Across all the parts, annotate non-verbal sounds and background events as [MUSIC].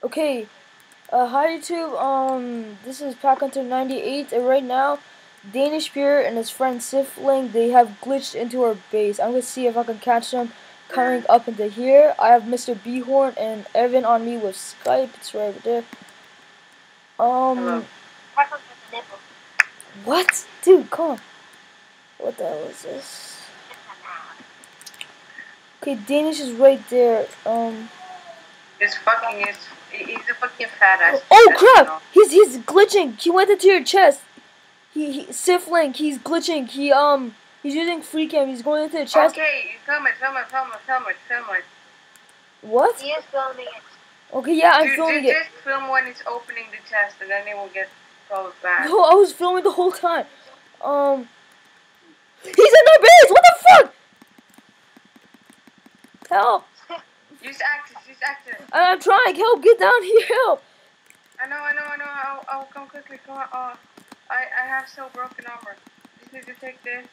Okay, uh, hi YouTube. Um, this is Pack Hunter 98, and right now, Danish Pure and his friend Sifling they have glitched into our base. I'm gonna see if I can catch them coming up into here. I have Mr. Behorn and Evan on me with Skype. It's right over there. Um, what, dude? Come on. What the hell is this? Okay, Danish is right there. Um. He's fucking is he's a fucking fat ass. Oh crap! He's he's glitching. He went into your chest. He, he Siflink, he's glitching. He um he's using free cam. He's going into the chest. Okay, film it, film it, film it, film it, film it. What? He is filming it. Okay, yeah, I'm Dude, filming just, it. Just film when it's opening the chest, and then it will get closed back. No, I was filming the whole time. Um, he's in our base. What the fuck? Help! [LAUGHS] Use access, use access. I'm trying. Help! Get down here. Help! I know, I know, I know. I'll, I'll come quickly. Come on. Oh, I, I have so broken armor. Just need to take this.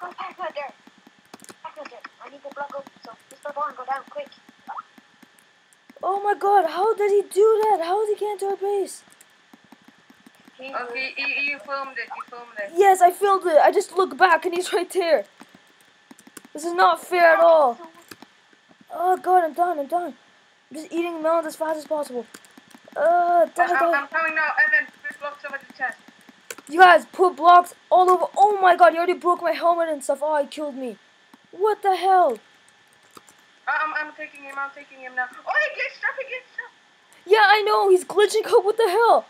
Go back out there. Back out there. I need to block up. So, Mr. Bond, go down quick. Oh my god! How did he do that? How did he get into our base? He Okay, you, you filmed it. You filmed it. Yes, I filmed it. I just look back and he's right there. This is not fair at all. Oh god, I'm done. I'm done. I'm just eating melons as fast as possible. Uh, die, I'm, die. I'm coming now. Evan, put blocks over the chest. You guys put blocks all over. Oh my god, you already broke my helmet and stuff. Oh, he killed me. What the hell? Uh, I'm, I'm taking him. I'm taking him now. Oh, he glitched up. He glitched up. Yeah, I know. He's glitching out. What the hell?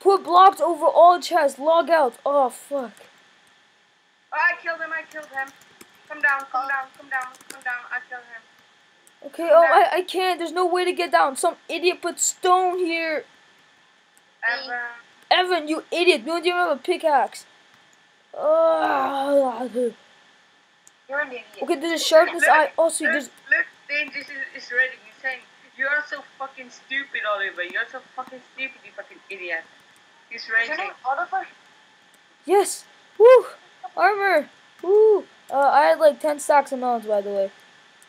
Put blocks over all chests. Log out. Oh, fuck. Oh, I killed him. I killed him. Come down. Come down. Come down. Come down. I killed him. Okay, oh, I, I can't. There's no way to get down. Some idiot put stone here. Evan. Evan, you idiot. You don't even have a pickaxe. Oh. You're an idiot. okay, there's a sharpness eye. Also, Look, there's... look, Dane, this is, is ready. He's saying, you are so fucking stupid, Oliver. You're so fucking stupid, you fucking idiot. He's Is your raging. name Oliver? Yes. Woo. Armor. Woo. Uh, I had like 10 stacks of melons, by the way.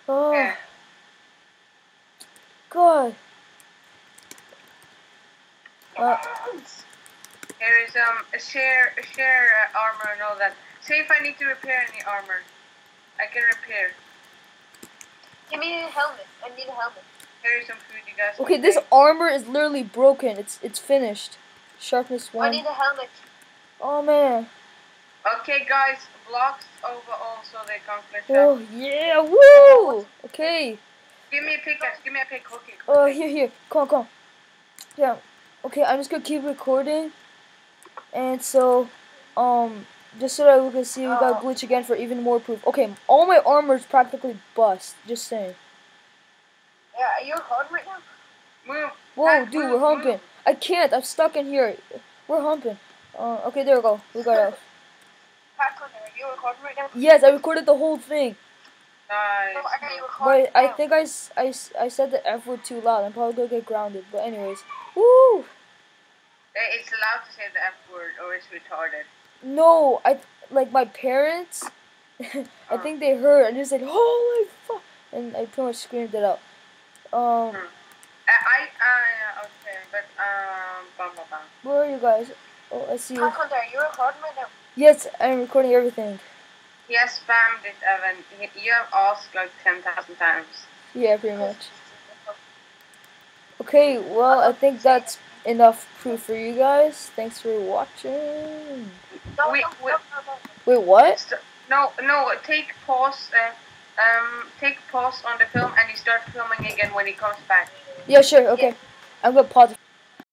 Oh, Yeah. God. Uh, Here is um a share a share uh, armor and all that. Say if I need to repair any armor, I can repair. Give me a helmet. I need a helmet. Here is some food, you guys. okay, this take. armor is literally broken. It's it's finished. Sharpness one. I one. need a helmet. Oh man. Okay, guys, blocks over all so they can't glitch Oh up. yeah. Woo. Okay. Give me a pickaxe. Give me a pick. Okay. Oh here here. Come on come on. Yeah. Okay, I'm just gonna keep recording. And so, um, just so that we can see we got Oh. glitch again for even more proof. Okay, all my armor is practically bust. Just saying. Yeah, are you recording right now? Move. Whoa, dude, move, we're humping. move. I can't. I'm stuck in here. We're humping. Uh, okay, there we go. We got out. Pat are you recording right now? Yes, I recorded the whole thing. No, Nice. are you recording But I now? think I, s- I, s- I said the F word too loud. I'm probably gonna get grounded. But anyways, woo! It's allowed to say the F word or it's retarded. No, I like my parents. [LAUGHS] I Uh. think they heard and just said, "Holy fuck!" And I pretty much screamed it out. Um, Hmm. I, I, I, okay, but, um, bum, bum, bum. where are you guys? Oh, I see you. Pat Hunter, are you recording right now? Yes, I'm recording everything. He has spammed it, Evan. He- You have asked like 10,000 times. Yeah, pretty much. Okay, well, I think that's enough proof for you guys. Thanks for watching. No, Wait, wait. Wait, what? No, no, take pause, uh, um, take pause on the film and you start filming again when he comes back. Yeah, sure. Okay, I'm gonna pause. it.